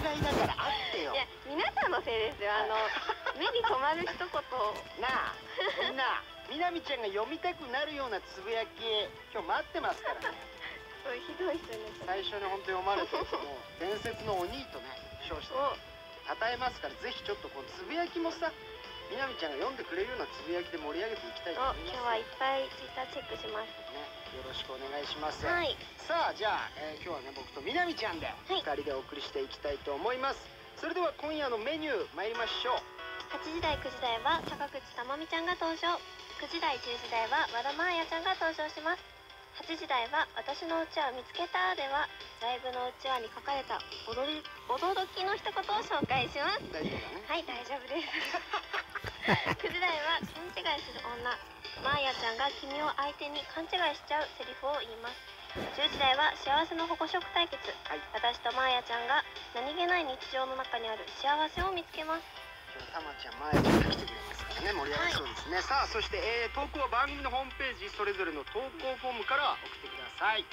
違いだからあってよいや皆さんのせいですよ。あの 目に留まる一言なあみんなみなみちゃんが読みたくなるようなつぶやき今日待ってますからね。ひどい人になっちゃ最初に本当読まれてもう伝説のお兄とね称えますからぜひちょっとこのつぶやきもさみなみちゃんが読んでくれるようなつぶやきで盛り上げていきたいとお思います。今日はいっぱいツイッターチェックします。ね、よろしくお願いします、はい。さあじゃあ、えー今日はね僕とみなみちゃんでい。2人でお送りしていきたいと思います、それでは今夜のメニュー参りましょう。8時台9時台は坂口珠美ちゃんが登場。9時台10時台は和田真彩ちゃんが登場します8時台は「私のうちわ見つけた」ではライブのうちわに書かれた驚り驚きの一言を紹介します。大丈夫だね。はい大丈夫です。9時台は勘違いする女。マーヤちゃんが君を相手に勘違いしちゃうセリフを言います。10時台は幸せの保護色対決、はい。私とマーヤちゃんが何気ない日常の中にある幸せを見つけます。今日たまちゃんまやちゃんが来てくれますからね、さあそして、えー投稿は番組のホームページそれぞれの投稿フォームから送ってください。